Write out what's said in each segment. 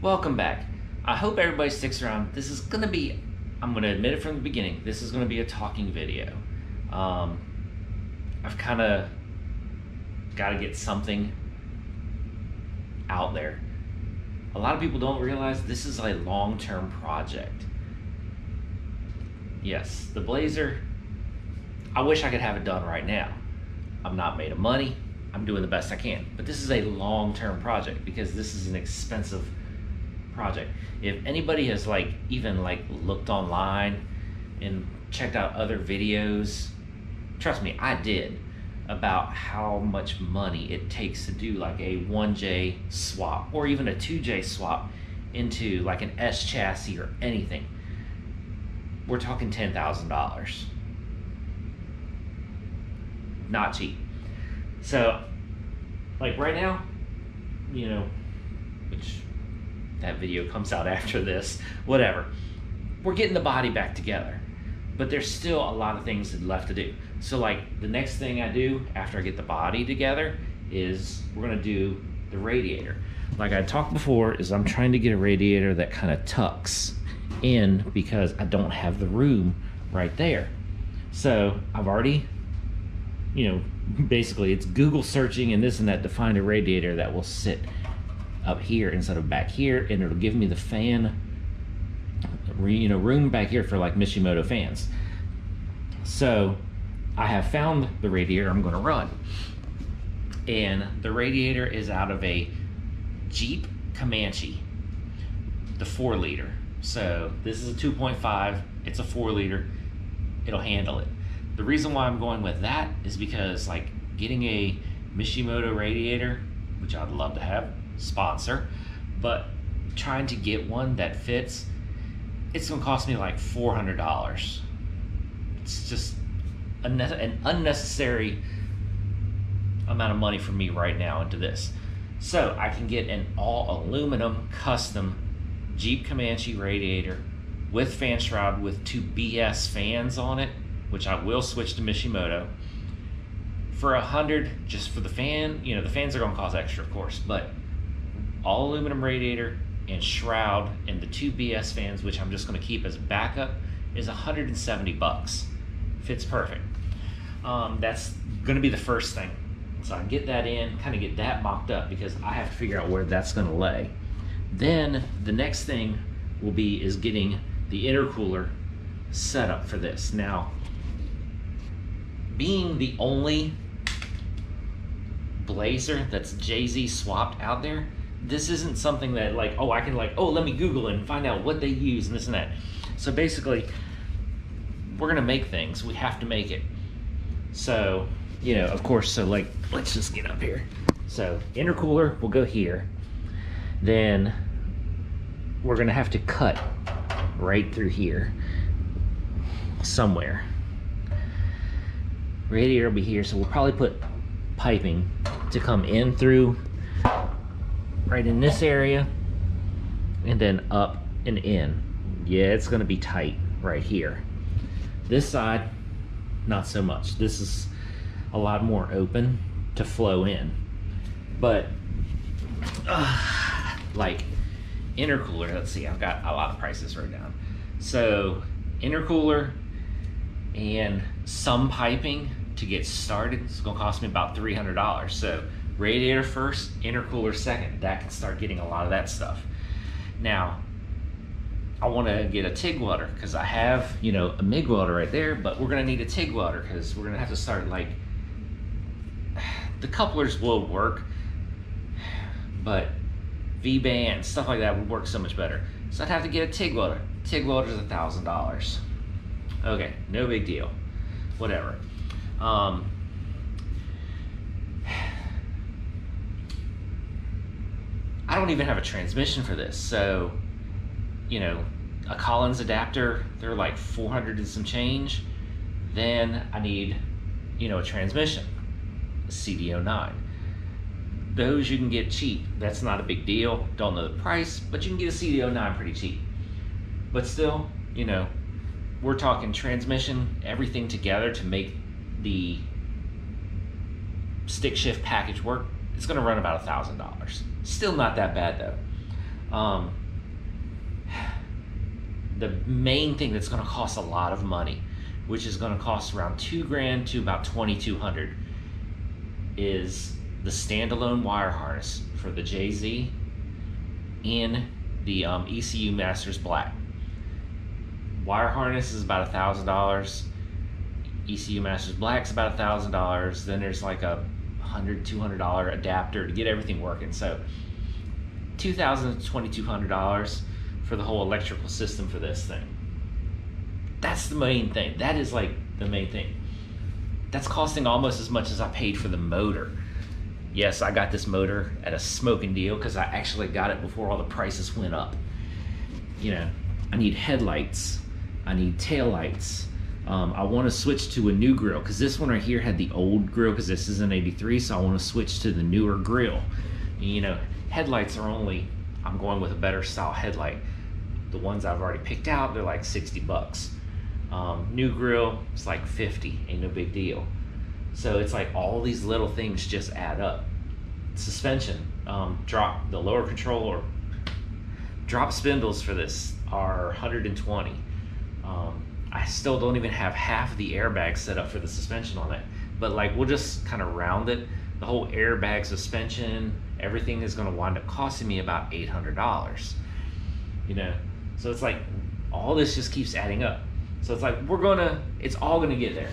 Welcome back. I hope everybody sticks around. This is going to be, I'm going to admit it from the beginning, this is going to be a talking video. Um, I've kind of got to get something out there. A lot of people don't realize this is a long term project. Yes, the Blazer, I wish I could have it done right now. I'm not made of money. I'm doing the best I can. But this is a long term project because this is an expensive project. If anybody has like even like looked online and checked out other videos, trust me, I did about how much money it takes to do like a 1J swap or even a 2J swap into like an S chassis or anything. We're talking $10,000. Not cheap. So, like right now, you know, which that video comes out after this, whatever. We're getting the body back together, but there's still a lot of things left to do. So, like, the next thing I do after I get the body together is we're gonna do the radiator. Like I talked before, is I'm trying to get a radiator that kind of tucks in because I don't have the room right there. So I've already, you know, basically it's Google searching and this and that to find a radiator that will sit up here instead of back here, and it'll give me the fan, you know, room back here for like Mishimoto fans. So I have found the radiator I'm going to run, and the radiator is out of a Jeep Comanche, the four liter. So this is a 2.5. It's a four liter. It'll handle it. The reason why I'm going with that is because like getting a Mishimoto radiator, which I'd love to have, sponsor, but trying to get one that fits, it's gonna cost me like $400. It's just an unnecessary amount of money for me right now into this. So I can get an all aluminum custom Jeep Comanche radiator with fan shroud with two BS fans on it, which I will switch to Mishimoto. For a hundred, just for the fan, you know, the fans are gonna cost extra, of course, but all aluminum radiator and shroud and the two BS fans, which I'm just going to keep as backup, is 170 bucks. Fits perfect. Um, that's going to be the first thing. So I get that in, kind of get that mocked up because I have to figure out where that's going to lay. Then the next thing will be is getting the intercooler set up for this. Now, being the only Blazer that's JZ swapped out there, this isn't something that like oh I can like oh let me Google and find out what they use and this and that. So basically, we're gonna make things. We have to make it. So you know of course so like let's just get up here. So intercooler will go here. Then we're gonna have to cut right through here somewhere. Radiator will be here, so we'll probably put piping to come in through right in this area and then up and in. Yeah, it's gonna be tight right here. This side, not so much. This is a lot more open to flow in. But, uh, like, intercooler, let's see, I've got a lot of prices wrote down. So, intercooler and some piping to get started, it's gonna cost me about $300. So, Radiator first, intercooler second. That can start getting a lot of that stuff. Now, I want to get a TIG welder because I have, you know, a MIG welder right there, but we're going to need a TIG welder because we're going to have to start like, the couplers will work, but V-band, stuff like that would work so much better. So I'd have to get a TIG welder. TIG welder is a $1,000. Okay, no big deal. Whatever. Um, I don't even have a transmission for this. So, you know, a Collins adapter, they're like 400 and some change. Then I need, you know, a transmission, a CD09. Those you can get cheap. That's not a big deal. Don't know the price, but you can get a CD09 pretty cheap. But still, you know, we're talking transmission, everything together to make the stick shift package work. It's going to run about a thousand dollars. Still not that bad though. Um, the main thing that's going to cost a lot of money, which is going to cost around two grand to about twenty two hundred, is the standalone wire harness for the JZ in the um, ECU Masters Black. Wire harness is about a thousand dollars. ECU Masters Black's about a thousand dollars. Then there's like a hundred, two hundred dollar adapter to get everything working. So two thousand to twenty two hundred dollars for the whole electrical system for this thing. That's the main thing. That is like the main thing. That's costing almost as much as I paid for the motor. Yes, I got this motor at a smoking deal because I actually got it before all the prices went up. You know, I need headlights, I need tail lights. Um, I want to switch to a new grill because this one right here had the old grill because this is an 83, so I want to switch to the newer grill. You know, headlights are only, I'm going with a better style headlight. The ones I've already picked out, they're like 60 bucks. Um, new grill, it's like 50, ain't no big deal. So it's like all these little things just add up. Suspension, um, drop the lower control or drop spindles for this are 120. Um, I still don't even have half the airbags set up for the suspension on it. But like we'll just kind of round it. The whole airbag suspension, everything is going to wind up costing me about $800. You know, so it's like all this just keeps adding up. So it's like we're gonna, it's all gonna get there.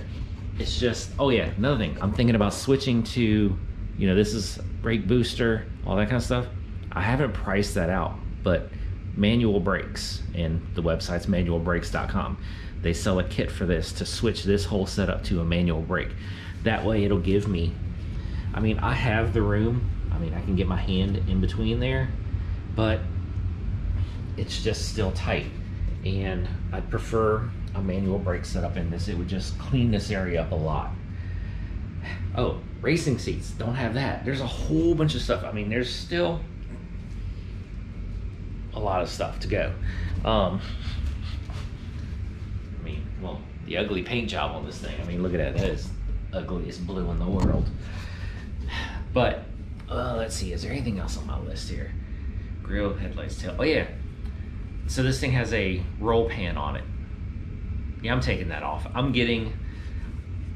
It's just, oh yeah, another thing. I'm thinking about switching to, you know, this is brake booster, all that kind of stuff. I haven't priced that out, but manual brakes and the website's manualbrakes.com. They sell a kit for this to switch this whole setup to a manual brake. That way it'll give me, I mean, I have the room. I mean, I can get my hand in between there, but it's just still tight. And I'd prefer a manual brake setup in this. It would just clean this area up a lot. Oh, racing seats, don't have that. There's a whole bunch of stuff. I mean, there's still a lot of stuff to go. Um, I well, the ugly paint job on this thing. I mean, look at that. That is ugliest blue in the world. But uh, let's see. Is there anything else on my list here? Grill, headlights, tail. Oh yeah. So this thing has a roll pan on it. Yeah, I'm taking that off. I'm getting.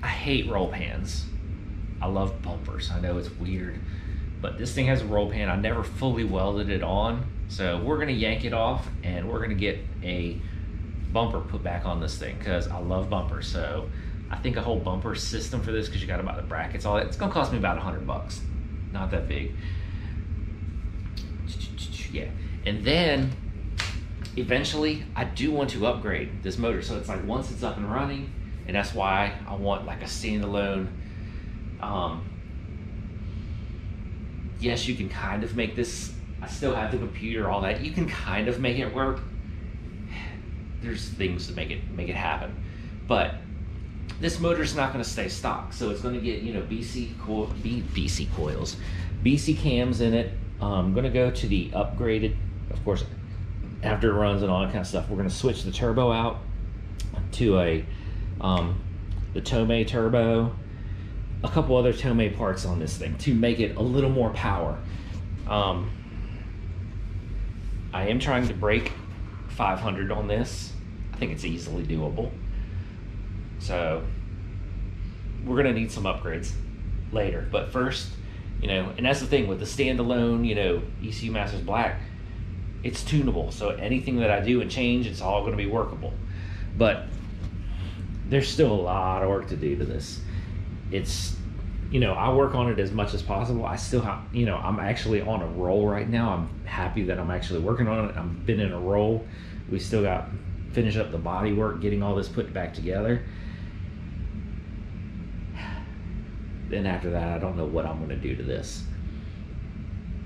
I hate roll pans. I love bumpers. I know it's weird, but this thing has a roll pan. I never fully welded it on, so we're gonna yank it off and we're gonna get a bumper put back on this thing because I love bumpers. So I think a whole bumper system for this because you got to buy the brackets, all that. It's gonna cost me about a hundred bucks. Not that big. Yeah, and then eventually I do want to upgrade this motor. So it's like once it's up and running, and that's why I want like a standalone. Um, yes, you can kind of make this. I still have the computer, all that. You can kind of make it work. There's things to make it make it happen, but this motor is not going to stay stock. So it's going to get you know BC coil, B, BC coils, BC cams in it. I'm going to go to the upgraded, of course, after it runs and all that kind of stuff. We're going to switch the turbo out to a um, the Tomei turbo, a couple other Tomei parts on this thing to make it a little more power. Um, I am trying to break 500 on this. Think it's easily doable. So we're gonna need some upgrades later. But first, you know, and that's the thing with the standalone, you know, ECU Masters Black, it's tunable. So anything that I do and change, it's all gonna be workable. But there's still a lot of work to do to this. It's you know, I work on it as much as possible. I still have, you know, I'm actually on a roll right now. I'm happy that I'm actually working on it. I've been in a roll. We still got finish up the body work, getting all this put back together. Then after that, I don't know what I'm going to do to this.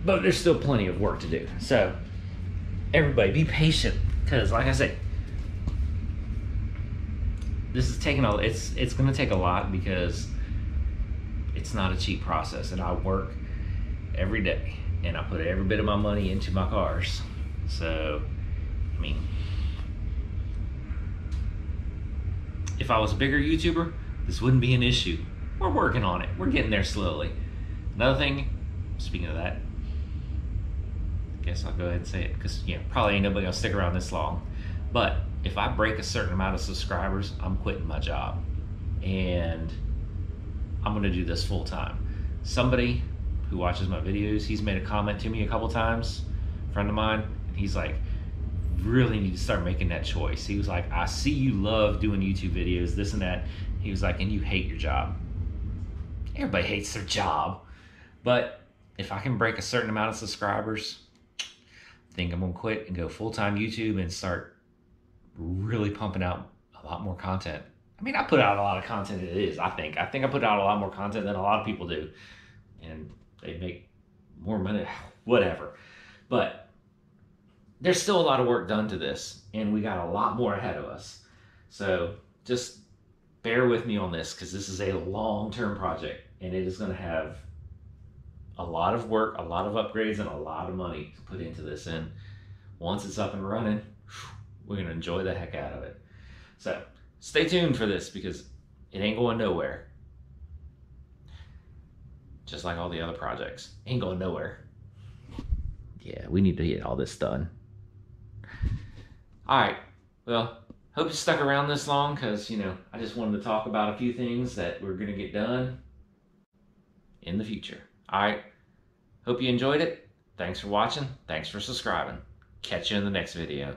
But there's still plenty of work to do. So, everybody, be patient because, like I said, this is taking a. It's it's going to take a lot because it's not a cheap process, and I work every day, and I put every bit of my money into my cars. So, I mean, if I was a bigger YouTuber, this wouldn't be an issue. We're working on it. We're getting there slowly. Another thing, speaking of that, I guess I'll go ahead and say it because know probably ain't nobody gonna stick around this long. But if I break a certain amount of subscribers, I'm quitting my job, and I'm gonna do this full time. Somebody who watches my videos, he's made a comment to me a couple times, friend of mine, and he's like, really need to start making that choice. He was like, I see you love doing YouTube videos, this and that. He was like, and you hate your job. Everybody hates their job. But if I can break a certain amount of subscribers, I think I'm gonna quit and go full time YouTube and start really pumping out a lot more content. I mean, I put out a lot of content. It is, I think. I think I put out a lot more content than a lot of people do, and they make more money. Whatever, but there's still a lot of work done to this, and we got a lot more ahead of us. So just bear with me on this because this is a long term project, and it is going to have a lot of work, a lot of upgrades, and a lot of money to put into this. And once it's up and running, we're going to enjoy the heck out of it. So stay tuned for this because it ain't going nowhere. Just like all the other projects, ain't going nowhere. Yeah, we need to get all this done. All right, well, hope you stuck around this long because, you know, I just wanted to talk about a few things that we're going to get done in the future. All right, hope you enjoyed it. Thanks for watching. Thanks for subscribing. Catch you in the next video.